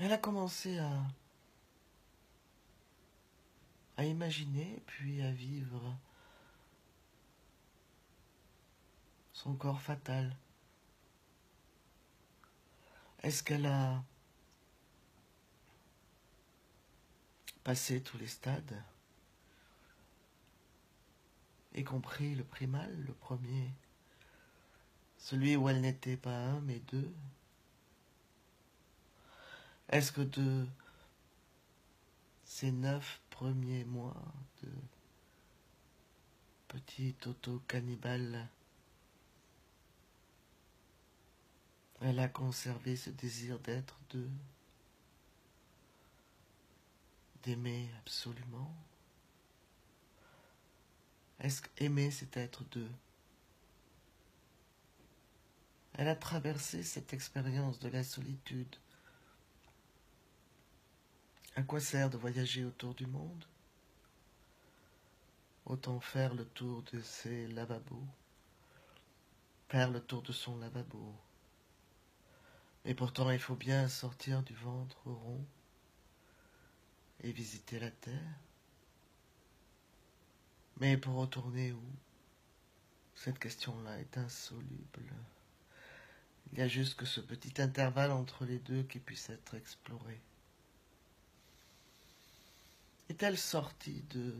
Elle a commencé à, imaginer, puis à vivre son corps fatal. Est-ce qu'elle a passé tous les stades, y compris le primal, le premier, celui où elle n'était pas un mais deux? Est-ce que de ces neuf premiers mois de petit auto-cannibale, elle a conservé ce désir d'être deux d'aimer absolument? Est-ce qu'aimer, c'est être deux Elle a traversé cette expérience de la solitude. À quoi sert de voyager autour du monde? Autant faire le tour de ses lavabos, faire le tour de son lavabo. Et pourtant, il faut bien sortir du ventre rond et visiter la Terre. Mais pour retourner où? Cette question-là est insoluble. Il y a juste que ce petit intervalle entre les deux qui puisse être exploré. Est-elle sortie de,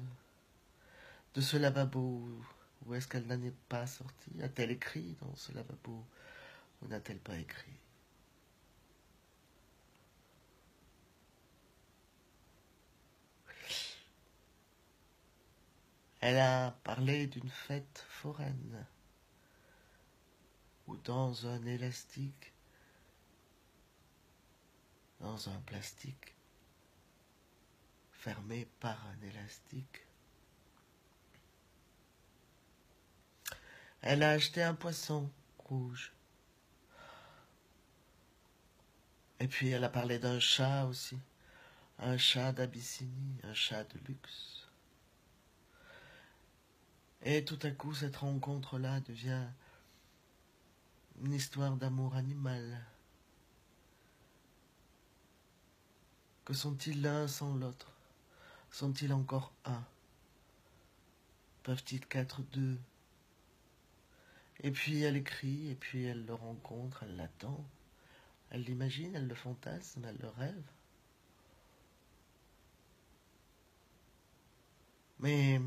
de ce lavabo ou est-ce qu'elle n'en est pas sortie? A-t-elle écrit dans ce lavabo ou n'a-t-elle pas écrit? Elle a parlé d'une fête foraine ou dans un élastique, dans un plastique, fermé par un élastique. Elle a acheté un poisson rouge. Et puis elle a parlé d'un chat aussi, un chat d'Abyssinie, un chat de luxe. Et tout à coup, cette rencontre-là devient une histoire d'amour animal. Que sont-ils l'un sans l'autre? Sont-ils encore un? Peuvent-ils qu'être deux? Et puis elle écrit, et puis elle le rencontre, elle l'attend, elle l'imagine, elle le fantasme, elle le rêve. Mais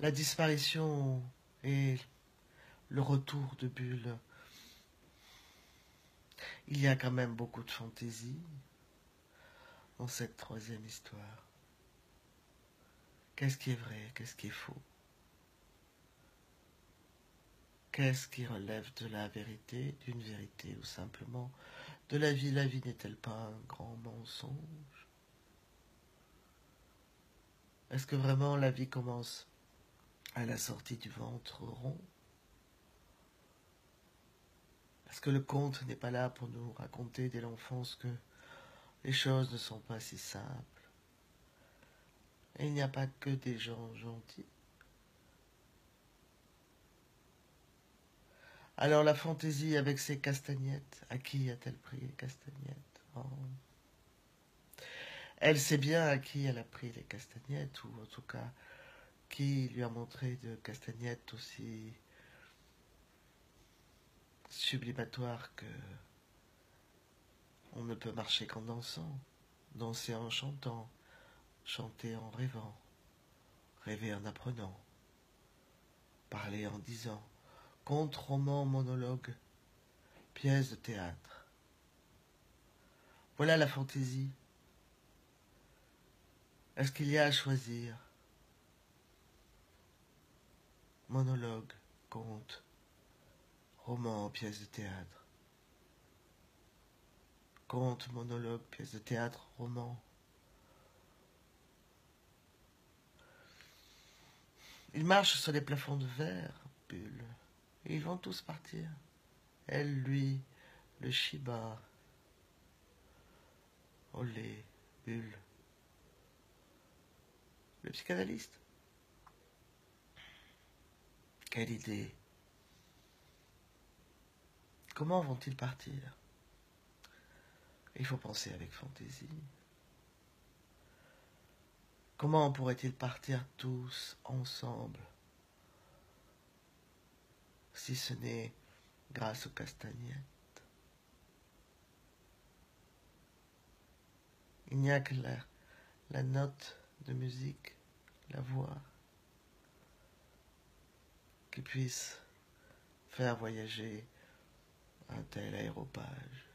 la disparition et le retour de Bulle. Il y a quand même beaucoup de fantaisie dans cette troisième histoire. Qu'est-ce qui est vrai, qu'est-ce qui est faux? Qu'est-ce qui relève de la vérité, d'une vérité ou simplement de la vie? La vie n'est-elle pas un grand mensonge? Est-ce que vraiment la vie commence à la sortie du ventre rond? Est-ce que le conte n'est pas là pour nous raconter dès l'enfance que les choses ne sont pas si simples Et il n'y a pas que des gens gentils Alors la fantaisie avec ses castagnettes, à qui a-t-elle pris les castagnettes. Elle sait bien à qui elle a pris les castagnettes, ou en tout cas qui lui a montré de castagnettes aussi sublimatoire que on ne peut marcher qu'en dansant, danser en chantant, chanter en rêvant, rêver en apprenant, parler en disant, conte, roman, monologue, pièce de théâtre. Voilà la fantaisie. Est-ce qu'il y a à choisir? Monologue, conte, roman, pièce de théâtre. Conte, monologue, pièce de théâtre, roman. Ils marchent sur les plafonds de verre, Bulle, et ils vont tous partir. Elle, lui, le Shiba. Olé, Bulle. Le psychanalyste. Quelle idée Comment vont-ils partir? Il faut penser avec fantaisie. Comment pourraient-ils partir tous ensemble? Si ce n'est grâce aux castagnettes. Il n'y a que la, la note de musique, la voix, qui puisse faire voyager un tel aéropage.